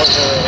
water.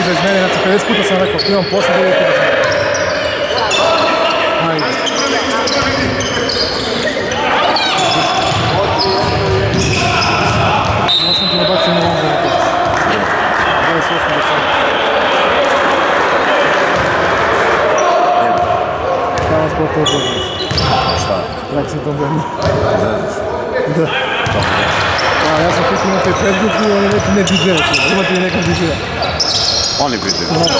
iza iz mene, znači 50 puta sam rekao što imam posla, da Yeah.